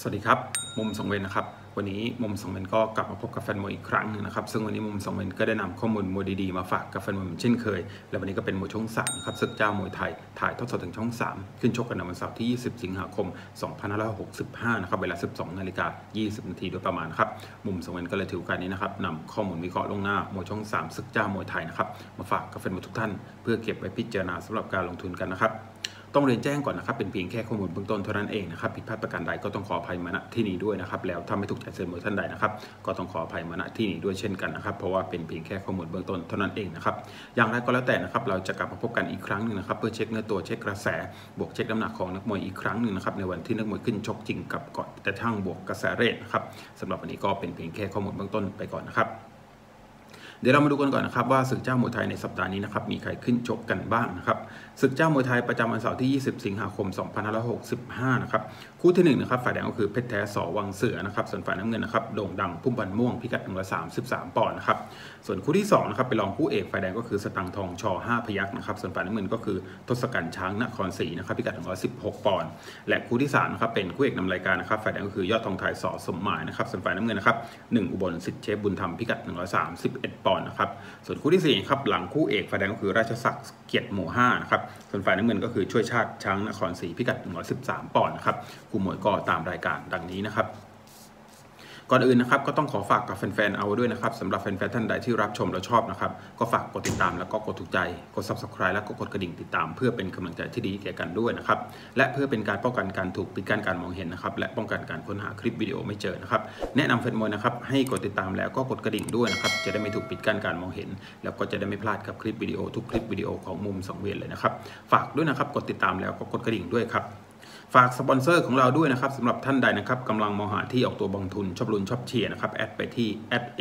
สวัสดีครับ มุมสองเวนนะครับ วันนี้มุมสองเวนก็กลับมาพบกับแฟนมวยอีกครั้งหนึงนะครับ ซึ่งวันนี้มุมสองเวนก็ได้นำข้อมูลมวยดีๆมาฝากกับแฟนมวยเหมือนเช่นเคย และวันนี้ก็เป็นมวยช่อง3นะครับศึกเจ้ามวยไทย ถ่ายทอดสดถึงช่อง 3 ขึ้นชกกันในวันเสาร์ที่ 20 สิงหาคม 2565 นะครับ เวลา 12 นาฬิกา 20 นาทีโดยประมาณครับ มุมสองเวนก็เลยถือโอกาสนี้นะครับนำข้อมูลวิเคราะห์ลวงหน้ามวยช่อง 3 ศึกเจ้ามวยไทยนะครับ มาฝากกับแฟนมวยทุกท่าน เพื่อเก็บไว้พิจารณาสำหรับการลงทุนกันนะครับ ต้องเรียนแจ้งก่อนนะครับ เป็นเพียงแค่ข้อมูลเบื้องต้นเท่านั้นเองนะครับผิดพลาดประการใดก็ต้องขออภัยมาณที่นี้ด้วยนะครับ แล้วถ้าไม่ถูกใจเซนมวยท่านใดนะครับ ก็ต้องขออภัยมาณที่นี้ด้วยเช่นกันนะครับ เพราะว่าเป็นเพียงแค่ข้อมูลเบื้องต้นเท่านั้นเองนะครับ อย่างไรก็แล้วแต่นะครับ เราจะกลับมาพบกันอีกครั้งหนึ่งนะครับ เพื่อเช็คเนื้อตัวเช็คกระแส บวกเช็คน้ำหนักของนักมวยอีกครั้งหนึ่งนะครับ ในวันที่นักมวยขึ้นชกจริงกับเกาะแต่ทั้งบวกกระแสเรทนะครับสำหรับวันนี้ก็เป็นเพียงแค่ข้อมูลเบื้องต้นไปก่อนนะครับ เดี๋ยวเรามาดูกันก่อนนะครับว่าศึกเจ้ามวยไทยในสัปดาห์นี้นะครับมีใครขึ้นชกกันบ้างนะครับศึกเจ้ามวยไทยประจำวันเสาร์ที่ 20 สิงหาคม 2565 นะครับคู่ที่1นะครับฝ่ายแดงก็คือเพชรแท้สอวังเสือนะครับส่วนฝ่ายน้ำเงินนะครับโด่งดังพุ่มพันม่วงพิกัด133 ปอนด์นะครับส่วนคู่ที่2นะครับเป็นรองคู่เอกฝ่ายแดงก็คือสตังทองช5พยักนะครับส่วนฝ่ายน้ำเงินก็คือทศกัณฐ์ช้างนครศรีนะครับพิกัด116 ปอนด์และคู่ที่3นะครับเป็นคู่เอกนำรายการนะครับฝ่ายแดงก็คือยอดทองไทยสอสมหมายนะครับส่วนฝ่ายน้ำเงินนะครับหนึ่งอุบลสิทธิ์เชฟบุญธรรมพิกัด131ปอนนะครับ ส่วนคู่ที่4ครับหลังคู่เอกฝ่ายแดงก็คือราชศักดิ์เกียรติหมู่5นะครับ ส่วนฝ่ายน้ำเงินก็คือช่วยชาติช้างนครศรีพิกัด 113 ปอนด์นะครับคู่มวยก็ตามรายการดังนี้นะครับ ก่อนอื่นนะครับก็ต้องขอฝากกับแฟนๆเอาด้วยนะครับสำหรับแฟนๆท่านใดที่รับชมและชอบนะครับ ก็ฝากกดติดตามแล้วก็กดถูกใจ กด subscribe แล้วก็กดกระดิ่งติดตาม เพื่อเป็นกำลังใจที่ดีแก่กันด้วยนะครับและเพื่อเป็นการป้องกันการถูกปิดกั้นการมองเห็นนะครับและป้องกันการค้นหาคลิปวิดีโอไม่เจอนะครับแนะนำแฟนมวยนะครับให้กดติดตามแล้วก็กดกระดิ่งด้วยนะครับจะได้ไม่ถูกปิดกั้นการมองเห็น แล้วก็จะได้ไม่พลาดกับคลิปวิดีโอทุกคลิปวิดีโอของมุมสังเวียนเลยนะครับฝากด้วยนะครับกดติดตามแล้วก็กดกระดิ่งด้วยครับ ฝากสปอนเซอร์ของเราด้วยนะครับสำหรับท่านใดนะครับกำลังมองหาที่ออกตัววางทุนชอบลุ้นชอบเชียร์นะครับ add ไปที่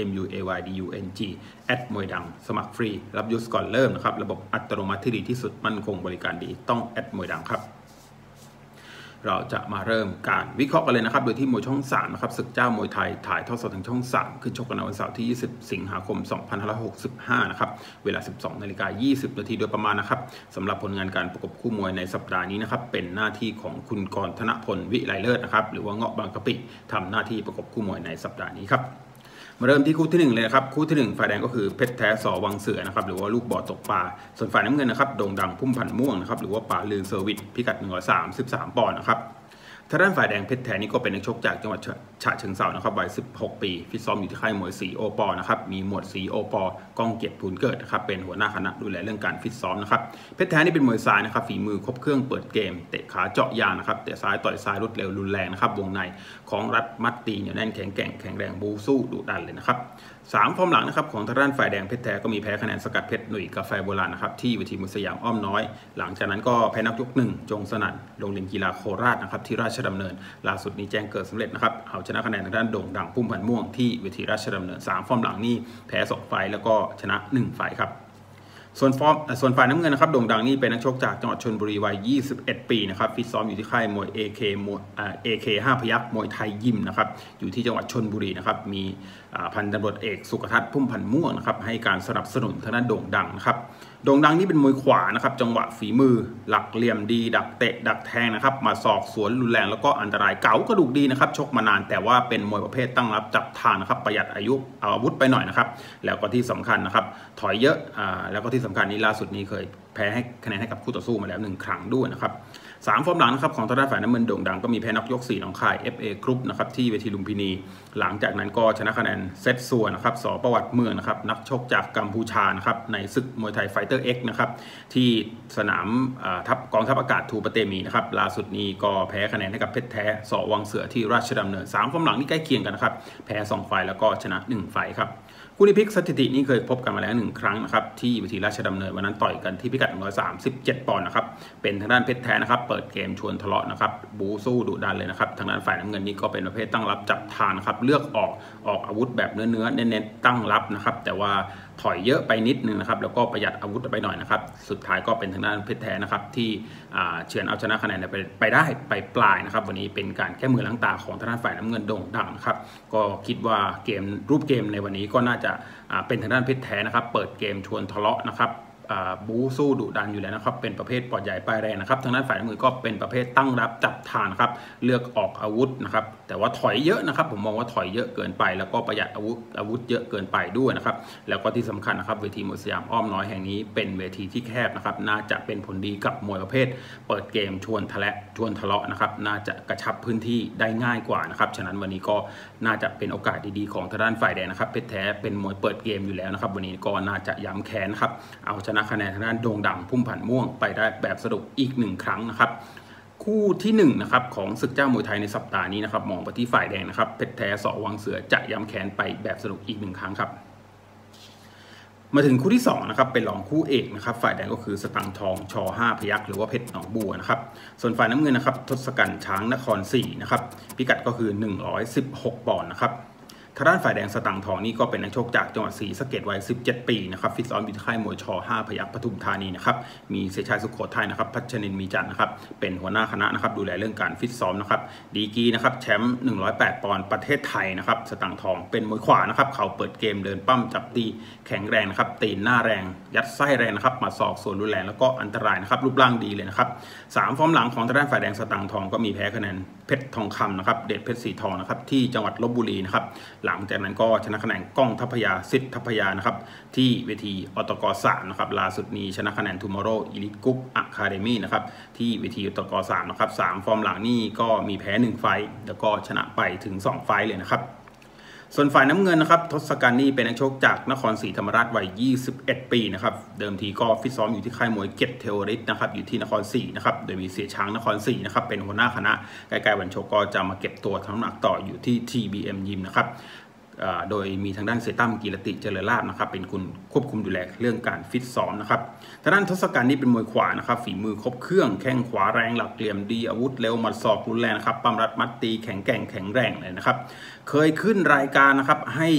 @muaydung add มวยดัง สมัครฟรี รับ use ก่อนเริ่มนะครับ ระบบอัตโนมัติที่ดีที่สุดมั่นคงบริการดีต้อง add มวยดังครับ เราจะมาเริ่มการวิเคราะห์กันเลยนะครับ โดยที่มวยช่อง3นะครับศึกเจ้ามวยไทยถ่ายทอดสดทางช่อง 3 ขึ้นชกกันในวันเสาร์ที่ 20 สิงหาคม 2565 นะครับ เวลา 12 นาฬิกา 20 นาทีโดยประมาณนะครับสำหรับผลงานการประกบคู่มวยในสัปดาห์นี้นะครับ เป็นหน้าที่ของคุณกรธนพลวิไลเลิศนะครับ หรือว่าเงาะบางกะปิทำหน้าที่ประกบคู่มวยในสัปดาห์นี้ครับ มาเริ่มที่คู่ที่ 1 เลยนะครับ คู่ที่ 1 ฝ่ายแดงก็คือเพชรแท้สอวังเสือนะครับหรือว่าลูกบอดตกปลา ส่วนฝ่ายน้ำเงินนะครับโด่งดังพุ่มพันม่วงนะครับหรือว่าป่าลือเซอร์วิสพิกัด 133 ปอนด์นะครับ ทางด้านฝ่ายแดงเพชรแท้นี่ก็เป็นนักชกจากจังหวัดฉะเชิงเทรานะครับวัย 16 ปีฟิตซ้อมอยู่ที่ค่ายมวยสีโอปอนะครับ มีหมวดสีโอปอก้องเกียรติพูนเกิดนะครับ เป็นหัวหน้าคณะดูแลเรื่องการฟิตซ้อมนะครับ เพชรแท้นี่เป็นมวยซ้ายนะครับ ฝีมือครบเครื่องเปิดเกม เตะขาเจาะยางนะครับ เตะซ้ายต่อยซ้ายรวดเร็วรุนแรงนะครับ วงในของรัดมัดตีเหนี่ยวแน่นแข็งแกร่งแข็งแรงบู๊สู้ดุดันเลยนะครับ สามฟอร์มหลังนะครับของทางด้านฝ่ายแดงเพชรแท้ก็มีแพ้คะแนนสกัดเพชรหนุ่ยกาแฟโบราณนะครับที่เวทีมุสยามอ้อมน้อย หลังจากนั้นก็แพ้นักยกหนึ่งจงสนั่นโรงเรียนกีฬาโคราชนะครับที่ราชดำเนิน ล่าสุดนี้แจ้งเกิดสำเร็จนะครับเอาชนะคะแนนทางด้านโด่งดังพุ่มพันม่วงที่เวทีราชดำเนิน 3 ฟอร์มหลังนี่แพ้2ไฟแล้วก็ชนะ 1 ไฟครับ ส่วนฟอร์มส่วนฝ่ายน้ำเงินนะครับโด่งดังนี่เป็นนักชกจากจังหวัดชลบุรีวัย 21 ปีนะครับฟิตซ้อมอยู่ที่ค่ายมวย AK มวยเอเคห้าพยักมวยไทยยิมนะครับอยู่ที่จังหวัดชลบุรีนะครับมีพันตำรวจเอกสุขทัศน์พุ่มพันม่วงนะครับให้การสนับสนุนทางด้านโด่งดังนะครับ โด่งดังนี่เป็นมวยขวานะครับ จังหวะฝีมือ หลักเหลี่ยมดี ดักเตะ ดักแทงนะครับ มาสอกสวนรุนแรงแล้วก็อันตรายเก๋ากระดูกดีนะครับ ชกมานานแต่ว่าเป็นมวยประเภทตั้งรับจับทางนะครับ ประหยัดอายุเอาอาวุธไปหน่อยนะครับ แล้วก็ที่สำคัญนะครับ ถอยเยอะอ่าแล้วก็ที่สำคัญนี้ล่าสุดนี้เคยแพ้ให้คะแนนให้กับคู่ต่อสู้มาแล้วหนึ่งครั้งด้วยนะครับ สามฟอร์มหลังนะครับของทางด้านฝ่ายน้ำเงินโด่งดังก็มีแพ้น็อกยก4น้องค่าย FA กรุ๊ปนะครับที่เวทีลุมพินี หลังจากนั้นก็ชนะคะแนนเซตส่วนนะครับสอประวัติเมืองนะครับนักชกจากกัมพูชานะครับในศึกมวยไทย Fighter X นะครับที่สนามทัพกองทัพอากาศธูปะเตมีย์นะครับล่าสุดนี้ก็แพ้คะแนนให้กับเพชรแท้สอวังเสือที่ราชดำเนิน3ฟอร์มหลังนี่ใกล้เคียงกันนะครับแพ้2ไฟต์แล้วก็ชนะ1ไฟต์ครับ คู่นี้พลิกสถิตินี้เคยพบกันมาแล้วหนึ่งครั้งนะครับที่เวทีราชดำเนินวันนั้นต่อยกันที่พิกัด 137 ปอนด์นะครับเป็นทางด้านเพชรแท้นะครับเปิดเกมชวนทะเลาะนะครับบูสู้ดุดันเลยนะครับทางด้านฝ่ายน้ำเงินนี่ก็เป็นประเภทตั้งรับจับทานนะครับเลือกออกออกอาวุธแบบเนื้อเนื้อเน้นๆตั้งรับนะครับแต่ว่า ถอยเยอะไปนิดนึงนะครับ แล้วก็ประหยัดอาวุธไปหน่อยนะครับ สุดท้ายก็เป็นทางด้านเพชรแท้นะครับ ที่เฉือนเอาชนะคะแนนไปได้ไปปลายนะครับ วันนี้เป็นการแก้มือล้างตาของทางด้านฝ่ายน้ำเงินโด่งดังครับ ก็คิดว่าเกมรูปเกมในวันนี้ก็น่าจะเป็นทางด้านเพชรแท้นะครับ เปิดเกมชวนทะเลาะนะครับ บูสู้ดุดันอยู่แล้วนะครับ เป็นประเภทปอดใหญ่ปลายแรงนะครับทางด้านฝ่ายมือก็เป็นประเภทตั้งรับจับทานครับ เลือกออกอาวุธนะครับ แต่ว่าถอยเยอะนะครับ ผมมองว่าถอยเยอะเกินไป แล้วก็ประหยัดอาวุธอาวุธเยอะเกินไปด้วยนะครับ แล้วก็ที่สำคัญนะครับเวทีมวยสยามอ้อมน้อยแห่งนี้เป็นเวทีที่แคบนะครับ น่าจะเป็นผลดีกับมวยประเภท เปิดเกมชวนทะเลชวนทะเลาะนะครับ น่าจะกระชับพื้นที่ได้ง่ายกว่านะครับ ฉะนั้นวันนี้ก็น่าจะเป็นโอกาสดีๆของทางด้านฝ่ายแดงนะครับเพชรแท้เป็นมวยเปิดเกมอยู่แล้วนะครับ วันนี้ก็น่าจะย้ำแค้นครับ เอาชนะคะแนนทางด้านโด่งดังพุ่มผันม่วงไปได้แบบสรุปอีกหนึ่งครั้งนะครับ คู่ที่1นนะครับของศึกเจ้ามวยไทยในสัปดาห์นี้นะครับมองไปที่ฝ่ายแดงนะครับเพชรแท้สอวังเสือจะย้ำแค้นไปแบบสนุกอีกหนึ่งครั้งครับมาถึงคู่ที่2นะครับเป็นรองคู่เอกนะครับฝ่ายแดงก็คือสตังทองช5พยักหรือว่าเพชรหนองบัวนะครับส่วนฝ่ายน้ำเงินนะครับทศกัณฐ์ช้างนคร4นะครับพิกัดก็คือ 116 ปอนด์นะครับ ทางด้านฝ่ายแดงสตังทองนี่ก็เป็นนักชกจากจังหวัดศรีสะเกดวัย 17 ปีนะครับฟิตซ้อมอยู่ที่ค่ายมวยช5พยัคฆ์ปทุมธานีนะครับมีเสชายสุขโขทัยนะครับพัชนินมีจันนะครับเป็นหัวหน้าคณะนะครับดูแลเรื่องการฟิตซ้อมนะครับดีกีนะครับแชมป์ 108 ปอนด์ประเทศไทยนะครับสตังทองเป็นมวยขวานะครับเขาเปิดเกมเดินปั้มจับตีแข็งแรงนะครับตีนหน้าแรง เตะซ้ายแรงนะครับหมัดศอกส่วนรุนแรงแล้วก็อันตรายนะครับรูปร่างดีเลยนะครับสามฟอร์มหลังของทางด้านฝ่ายแดงสตังทองก็มีแพ้คะแนน เพชรทองคำนะครับเดชเพชรสีทองนะครับที่จังหวัดลพบุรีนะครับหลังจากนั้นก็ชนะคะแนนกล้องทัพยาสิทธทัพยานะครับที่เวทีอตกสามนะครับล่าสุดนี้ชนะคะแนนทูมอร์โรอีลิทกรุ๊ปอะคาเดมี่นะครับที่เวทีอตกสามนะครับสามฟอร์มหลังนี่ก็มีแพ้หนึ่งไฟต์แล้วก็ชนะไปถึง2ไฟต์เลยนะครับ ส่วนฝ่ายน้ำเงินนะครับทศกัณฐ์นี่เป็นนักชกจากนครศรีธรรมราชวัย 21 ปีนะครับเดิมทีก็ฟิตซ้อมอยู่ที่ค่ายมวยเกตเทอริสนะครับอยู่ที่นครศรีนะครับโดยมีเสี่ยช้างนครศรีนะครับเป็นหัวหน้าคณะใกล้ๆวันชกก็จะมาเก็บตัวทั้งน้ำหนักต่ออยู่ที่ TBM ยิมนะครับ โดยมีทางด้านเสี่ยตั้มกีรติเจริญลาภนะครับเป็นคุณควบคุมดูแลเรื่องการฟิตซ้อมนะครับทางด้านทศกัณฐ์นี่เป็นมวยขวานะครับฝีมือครบเครื่องแข้งขวาแรงหลักเหลี่ยมดีอาวุธเร็วหมัดศอกรุนแรงนะครับปล้ำรัดมัดตีแข็งแกร่งแข็งแรงเลยนะครับเคยขึ้นรายการนะครับให้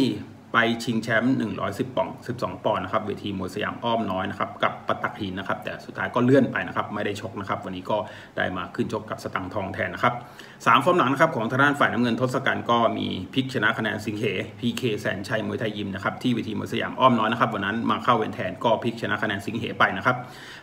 ไปชิงแชมป์110ปอน 112 ปอนด์นะครับเวทีมวยสยามอ้อมน้อยนะครับกับปตักหินนะครับแต่สุดท้ายก็เลื่อนไปนะครับไม่ได้ชกนะครับ วันนี้ก็ได้มาขึ้นชกกับสตังทองแทนนะครับสามฟอร์มหลังนะครับของทางด้านฝ่ายน้ำเงินทศกัณฐ์ก็มีพลิกชนะคะแนนสิงเหพีเคแสนชัยมวยไทยยิมนะครับที่เวทีมวยสยามอ้อมน้อยนะครับวันนั้นมาเข้าเวรแทนก็พลิกชนะคะแนนสิงเหไปนะครับ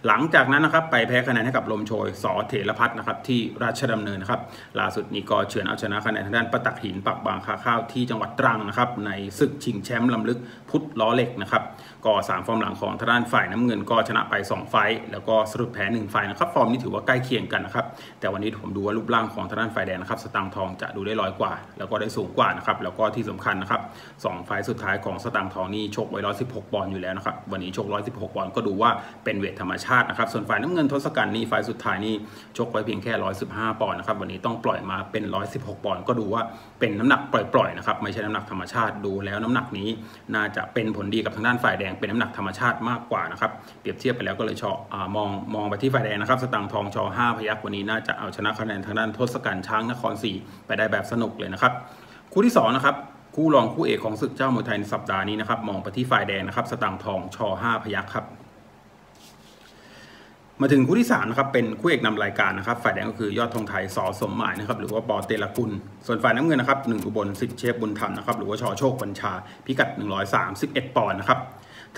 หลังจากนั้นนะครับไปแพ้คะแนนให้กับลมโชยสอเถรพัฒนะครับที่ราชดำเนินนะครับล่าสุดนี้ก็เฉือนเอาชนะคะแนนทางด้านปตักหินปักบางคาข้าวที่จังหวัดตรังนะครับในศึกชิงแชมป์รำลึกพุทธล้อเหล็กนะครับก็ 3 ฟอร์มหลังของทางด้านฝ่ายน้ำเงินก็ชนะไป 2 ไฟต์แล้วก็สรุปแพ้1ไฟต์นะครับฟอร์มนี้ถือว่าใกล้เคียงกันนะครับแต่วันนี้ผมดูว่ารูปร่างของทางด้านฝ่ายแดงนะครับสตางทองจะดูได้ลอยกว่า แล้วก็ได้สูงกว่านะครับแล้วก็ที่สำคัญนะครับไฟต์สุดท้ายของสตางทองนี่ชกไว้116ปอนด์อยู่แล้วนะครับวันนี้ชก116ปอนด์ก็ดูว่าเป็น weight ธรรมชาตินะครับส่วนฝ่ายน้ำเงินทศกัณฐ์นี่ไฟต์สุดท้ายนี่ชกไว้เพียงแค่115ปอนด์นะครับวันนี้ต้องปล่อยมาเป็น116ปอนด์ก็ดูว่าเป็นน้ำหนักปล่อยๆนะครับไม่ใช่น้ำหนักธรรมชาติดูแล้วน้ำหนักนี้ น่าจะเป็นผลดีกับทางด้านฝ่ายแดงเป็นน้ำหนักธรรมชาติมากกว่านะครับเปรียบเทียบไปแล้วก็เลยชออมองมองไปที่ฝ่ายแดงนะครับสตังทองชอ5พยักวันนี้น่าจะเอาชนะคะแนนทางด้านทศกัณฐ์ช้างนครศรีไปได้แบบสนุกเลยนะครับคู่ที่2นะครับคู่รองคู่เอกของศึกเจ้ามวยไทยในสัปดาห์นี้นะครับมองไปที่ฝ่ายแดงนะครับสตังทองชอ5พยักครับ มาถึงคู่ที่3นะครับเป็นคู่เอกนำรายการนะครับฝ่ายแดงก็คือยอดธงไทยสอสมหมายนะครับหรือว่าปอเตลกุล ส่วนฝ่ายน้ำเงินนะครับหนึ่งอุบลสิทธิเชฟบุญธรรมนะครับหรือว่าชอโชคบัญชาพิกัด 131 ปอนด์นะครับ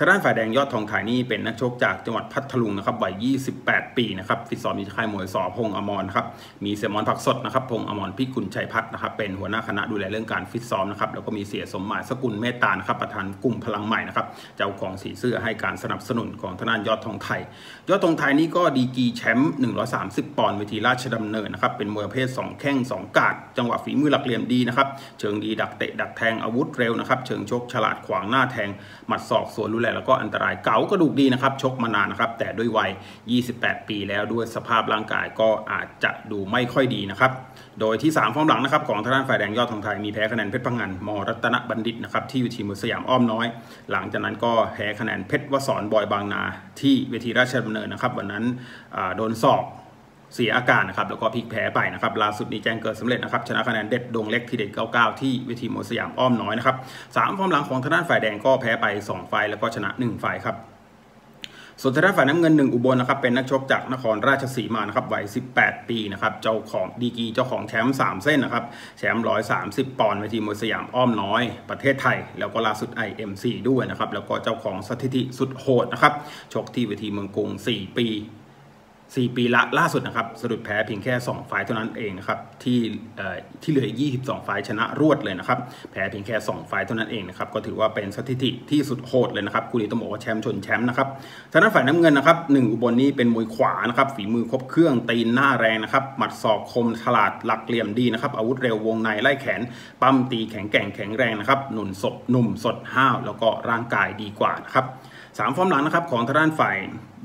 ทางด้านฝ่ายแดงยอดทองถ่ายนี่เป็นนักชกจากจังหวัดพัทลุงนะครับวัย 28 ปีนะครับฟิตซ้อมอยู่ค่ายมวยสอพงอมรนะครับมีเสียมอนผักสดนะครับพงอมรพิกุลชัยพัฒนะครับเป็นหัวหน้าคณะดูแลเรื่องการฟิตซ้อมนะครับแล้วก็มีเสียสมหมายสกุลเมตตานะครับประธานกลุ่มพลังใหม่นะครับเจ้าของสีเสื้อให้การสนับสนุนของทางด้านยอดทองไทย ยอดทองไทยนี่ก็ดีกีแชมป์ 130 ปอนด์เวทีราชดำเนินนะครับเป็นมวยประเภท 2 แข้ง 2 กาดจังหวะฝีมือหลักเหลี่ยมดีนะครับเชิงดีดักเตะดักแทงอาวุธเร็วนะครับเชิงชกฉลาดขวางหน้าแทงหมัดศอกสวนรุนแรงแล้วก็อันตรายเก๋ากระดูกดีนะครับ ชกมานานนะครับ แต่ด้วยวัย 28 ปีแล้วด้วยสภาพร่างกายก็อาจจะดูไม่ค่อยดีนะครับ โดยที่ 3 ฟอร์มหลังนะครับ ของทางด้านฝ่ายแดงยอดทองไทยมีแพ้คะแนนเพชรพังงานมรัตนบัณฑิตนะครับที่วิทีมือสยามอ้อมน้อย หลังจากนั้นก็แพ้คะแนนเพชรวสอนบอยบางนา ที่เวทีราชดำเนินนะครับ วันนั้นโดนสอบ เสียอาการนะครับแล้วก็พลิกแพ้ไปนะครับล่าสุดนี้แจ้งเกิดสำเร็จนะครับชนะคะแนนเด็ดดวงเล็กทีเด็ด 99 ที่เวทีมวยสยามอ้อมน้อยนะครับสามฟอร์มหลังของทางด้านฝ่ายแดงก็แพ้ไป 2 ไฟแล้วก็ชนะ 1 ไฟครับส่วนทางด้านฝ่ายน้ำเงินหนึ่งอุบลนะครับเป็นนักชกจากนครราชสีมานะครับวัย 18 ปีนะครับเจ้าของดีกีเจ้าของแชมป์3เส้นนะครับแชมป์130 ปอนด์เวทีมวยสยามอ้อมน้อย ประเทศไทย แล้วก็ล่าสุด IMC ด้วยนะครับแล้วก็เจ้าของสถิติสุดโหดนะครับชกที่เวทีเมืองกรุง 4 ปี 4 ปีละล่าสุดนะครับสะดุดแพ้เพียงแค่ 2 ไฟเท่านั้นเองนะครับที่ที่เหลือ 22 ไฟชนะรวดเลยนะครับแพ้เพียงแค่ 2 ไฟเท่านั้นเองนะครับก็ถือว่าเป็นสถิติที่สุดโหดเลยนะครับคู่นี้ต้องบอกว่าแชมป์ชนแชมป์นะครับทางด้านฝ่ายน้ำเงินนะครับหนึ่งอุบลนี่เป็นมวยขวานะครับฝีมือครบเครื่องตีนหน้าแรงนะครับหมัดศอกคมฉลาดหลักเหลี่ยมดีนะครับอาวุธเร็ววงในไล่แขนปั้มตีแข็งแกร่งแข็งแรงนะครับหนุนศพหนุ่มสดห้าวแล้วก็ร่างกายดีกว่านะครับสามฟอร์มหลังนะครับของทางด้านฝ่าย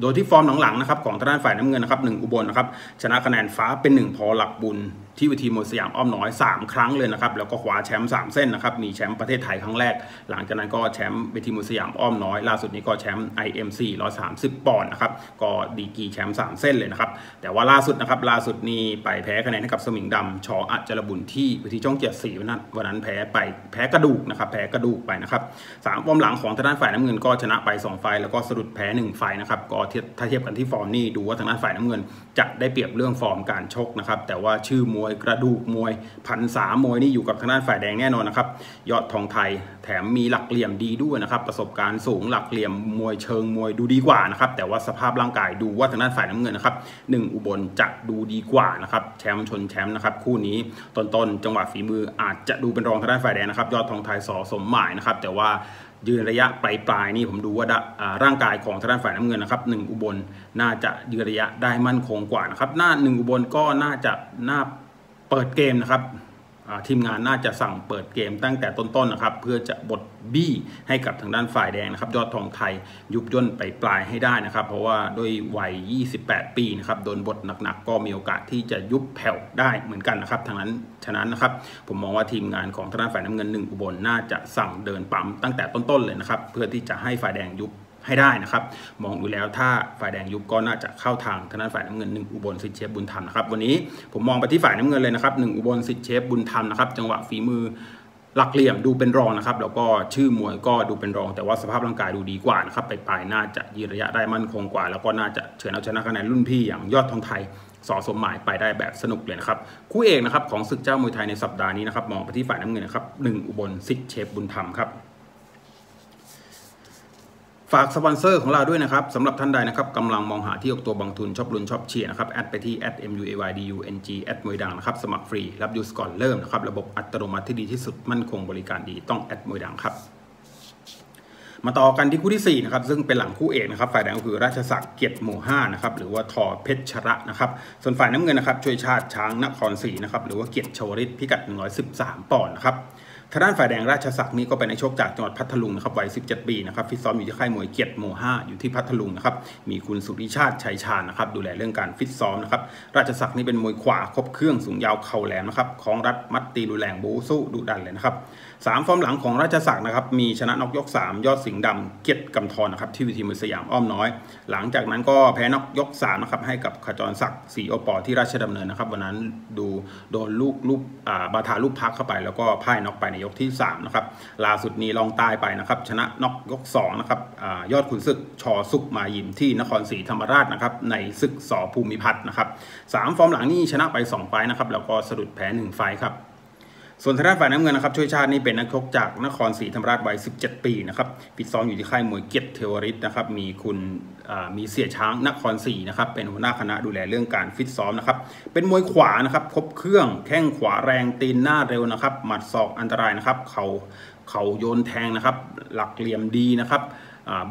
โดยที่ฟอร์มหลังๆนะครับของทางด้านฝ่ายน้ำเงินนะครับหนึ่งอุบลนะครับชนะคะแนนฟ้าเป็นหนึ่งพอหลักบุญที่วิธีมวยสยามอ้อมน้อย 3 ครั้งเลยนะครับแล้วก็คว้าแชมป์3เส้นนะครับมีแชมป์ประเทศไทยครั้งแรก หลังจากนั้นก็แชมป์วิธีมวยสยามอ้อมน้อยล่าสุดนี้ก็แชมป์ IMC 130 ปอนด์นะครับก็ดีกีแชมป์3เส้นเลยนะครับแต่ว่าล่าสุดนะครับล่าสุดนี้ไปแพ้คะแนนให้กับสมิงดำชออัจจรบุญที่วิธีช่องเจ็ดสีวันนั้นวันนั้นแพ้ไปแพ้กระดูกนะครับแพ้กระดูกไปนะครับสามฟอร์มหลังของทางด้านฝ่ายน้ำเงินก็ชนะไป2ไฟแล้วก็สะดุดแพ้1ไฟนะครับก็ถ้าเทียบกันที่ฟอร์มนี่ดูว่าทางด้านฝ่ายน้ำเงิน จะได้เปรียบเรื่องฟอร์มการชกนะครับแต่ว่าชื่อมวยกระดูกมวยพันสามวยนี่อยู่กับทางด้านฝ่ายแดงแน่นอนนะครับยอดทองไทยแถมมีหลักเหลี่ยมดีด้วยนะครับประสบการณ์สูงหลักเหลี่ยมมวยเชิงมวยดูดีกว่านะครับแต่ว่าสภาพร่างกายดูว่าทางด้านฝ่ายน้ำเงินนะครับหนึ่งอุบลจะดูดีกว่านะครับแชมป์ชนแชมป์นะครับคู่นี้ต้นๆจังหวะฝีมืออาจจะดูเป็นรองทางด้านฝ่ายแดงนะครับยอดทองไทยสอสมหมายนะครับแต่ว่า ยืนระยะปลายปลายนี่ผมดูว่าร่างกายของทางด้านฝ่ายน้ำเงินนะครับหนึ่งอุบลน่าจะยืนระยะได้มั่นคงกว่านะครับ หน้าหนึ่งอุบลก็น่าจะน่าเปิดเกมนะครับ ทีมงานน่าจะสั่งเปิดเกมตั้งแต่ต้นๆนะครับ เพื่อจะบดบี้ให้กับทางด้านฝ่ายแดงนะครับ ยอดทองไทยยุบย่นไปปลายให้ได้นะครับ เพราะว่าด้วยวัย 28 ปีนะครับโดนบทหนักๆ ก็มีโอกาสที่จะยุบแผ่วได้เหมือนกันนะครับทางนั้นฉะนั้นนะครับ ผมมองว่าทีมงานของทางด้านฝ่ายน้ำเงินหนึ่งอุบลน่าจะสั่งเดินปั๊มตั้งแต่ต้นๆเลยนะครับ เพื่อที่จะให้ฝ่ายแดงยุบ ให้ได้นะครับ มองดูแล้วถ้าฝ่ายแดงยุบก็น่าจะเข้าทางทางด้านฝ่ายน้ำเงินหนึ่งอุบลสิทธิเชฟบุญธรรมนะครับวันนี้ผมมองไปที่ฝ่ายน้ำเงินเลยนะครับหนึ่งอุบลสิทธิเชฟบุญธรรมนะครับจังหวะฝีมือหลักเหลี่ยมดูเป็นรองนะครับแล้วก็ชื่อมวยก็ดูเป็นรอง แต่ว่าสภาพร่างกายดูดีกว่านะครับไปปลายน่าจะยืนระยะได้มั่นคงกว่า แล้วก็น่าจะเฉือนเอาชนะคะแนนรุ่นพี่อย่างยอดทองไทยสอสมหมายไปได้แบบสนุกเลยนะครับคู่เอกนะครับของศึกเจ้ามวยไทยในสัปดาห์นี้นะครับมองไปที่ฝ่ายน้ำเงินนะครับหนึ่งอุบลสิทธิเชฟบุญธรรมครับ ฝากสปอนเซอร์ของเราด้วยนะครับสำหรับท่านใดนะครับกำลังมองหาที่ออกตัวบางทุนชอบลุ้นชอบเชียร์นะครับ แอดไปที่ @muaydung แอดมวยดังนะครับ สมัครฟรีรับยูสก่อนเริ่มนะครับ ระบบอัตโนมัติที่ดีที่สุดมั่นคงบริการดีต้องแอดมวยดังครับมาต่อกันที่คู่ที่4นะครับซึ่งเป็นหลังคู่เอกนะครับฝ่ายแดงก็คือราชศักดิ์เกียรติหมู่5นะครับหรือว่าทอเพชรชระนะครับส่วนฝ่ายน้ำเงินนะครับช่วยชาติช้างนครศรีนะครับหรือว่าเกียรติชวริตพิกัด 113 ปอนด์นะครับ ทางด้านฝ่ายแดงราชศักดิ์นี่ก็เป็นนักชกจากจังหวัดพัทลุงนะครับวัย 17 ปีนะครับฟิตซ้อมอยู่ที่ค่ายมวยเกียรติโมห้าอยู่ที่พัทลุงนะครับมีคุณสุริชาติชัยชาญนะครับดูแลเรื่องการฟิตซ้อมนะครับราชศักดิ์นี่เป็นมวยขวาครบเครื่องสูงยาวเข่าแหลมนะครับของรัดมัดตีรุแรงบูสู้ดุดันเลยนะครับสามฟอร์มหลังของราชศักดิ์นะครับมีชนะนอกยก 3 ยอดสิงห์ดำเกียรติกำธรนะครับที่วิธีมือสยามอ้อมน้อย หลังจากนั้นก็แพ้นอกยก3นะครับให้กับขจรศักดิ์สีโอปอที่ราชดำเนินนะครับวันนั้นดูโดนลูกลูกบาทาลูกพักเข้าไปแล้วก็พ่ายนอกไปในยกที่3นะครับล่าสุดนี้ลองตายไปนะครับ ชนะนอกยก2นะครับอยอดขุนศึกชอสุกมายิมที่นครศรีธรรมราชนะครับในศึกสอภูมิพัฒน์นะครับสามฟอร์มหลังนี้ชนะไป 2 ไฟนะครับแล้วก็สะดุดแพ้ 1 ไฟครับ ส่วนทางด้านฝ่ายน้ำเงินนะครับช่วยชาตินี่เป็นนักชกจากนครศรีธรรมราชวัย 17 ปีนะครับฟิตซ้อมอยู่ที่ค่ายมวยเกียรติเทวริตนะครับมีคุณมีเสียช้างนครศรีนะครับเป็นหัวหน้าคณะดูแลเรื่องการฟิตซ้อมนะครับเป็นมวยขวานะครับครบเครื่องแข้งขวาแรงตีนหน้าเร็วนะครับหมัดศอกอันตรายนะครับเขาเขาโยนแทงนะครับ หลักเหลี่ยมดีนะครับ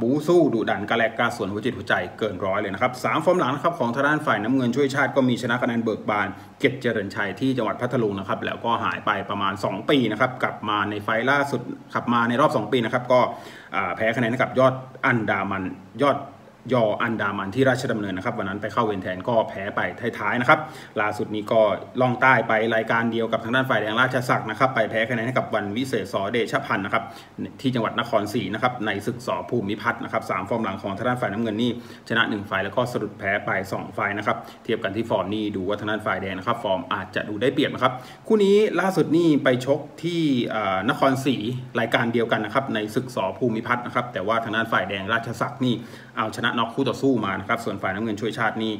บูสู้ดุดันกระแลกกาส่วนหัวจิตหัวใจเกินร้อยเลยนะครับสามฟอร์มหลังนะครับของทางด้านฝ่ายน้ำเงินช่วยชาติก็มีชนะคะแนนเบิกบานเกตเจริญชัยที่จังหวัดพัทลุงนะครับแล้วก็หายไปประมาณ 2 ปีนะครับกลับมาในไฟล่าสุดขับมาในรอบ 2 ปีนะครับก็แพ้คะแนนกับยอดอันดามันยอด ยออันดามันที่ราชดำเนินนะครับ วันนั้นไปเข้าเวรแทนก็แพ้ไปท้ายๆนะครับล่าสุดนี้ก็ล่องใต้ไปรายการเดียวกับทางด้านฝ่ายแดงราชศักดิ์นะครับ ไปแพ้คะแนนให้กับวันวิเศษสอเดชพันธ์นะครับที่จังหวัดนครศรีนะครับในศึกสอภูมิพัฒน์นะครับสามฟอร์มหลังของทางด้านฝ่ายน้ำเงินนี่ชนะ1ไฟต์แล้วก็สรุปแพ้ไป2ไฟต์นะครับเทียบกันที่ฟอร์มนี่ดูว่าทางด้านฝ่ายแดงนะครับฟอร์มอาจจะดูได้เปรียบนะครับคู่นี้ล่าสุดนี่ไปชกที่นครศรีรายการเดียวกันนะครับในศึกสอภูมิพัฒน์นะครับแต่ว่าทางด้านฝ่ายแดงราชศักดิ์นี่เอาชนะน็อกคู่ต่อสู้มานะครับส่วนฝ่ายน้ำเงินช่วยชาตินี่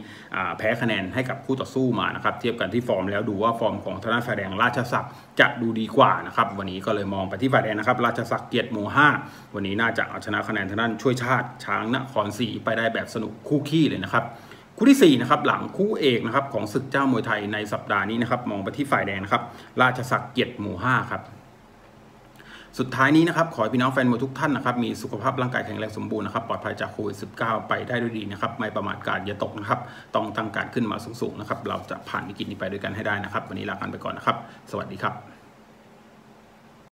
แพ้คะแนนให้กับคู่ต่อสู้มานะครับเทียบกันที่ฟอร์มแล้วดูว่าฟอร์มของธนาฝ่ายแดงราชศักดิ์จะดูดีกว่านะครับวันนี้ก็เลยมองไปที่ฝ่ายแดงนะครับราชศักดิ์เกียรติหมู่ห้าวันนี้น่าจะเอาชนะคะแนนทางด้านช่วยชาติ ช้างนครศรีไปได้แบบสนุกคู่ขี้เลยนะครับคู่ที่4นะครับหลังคู่เอกนะครับของศึกเจ้ามวยไทยในสัปดาห์นี้นะครับมองไปที่ฝ่ายแดงนะครับราชศักดิ์เกียรติหมู่ห้าครับ สุดท้ายนี้นะครับขอให้พี่น้องแฟนมวยทุกท่านนะครับมีสุขภาพร่างกายแข็งแรงสมบูรณ์นะครับปลอดภัยจากโควิด -19 ไปได้ด้วยดีนะครับไม่ประมาทการอย่าตกนะครับต้องตั้งการขึ้นมาสูงๆนะครับเราจะผ่านวิกฤตนี้ไปด้วยกันให้ได้นะครับ วันนี้ลากันไปก่อนนะครับ สวัสดีครับ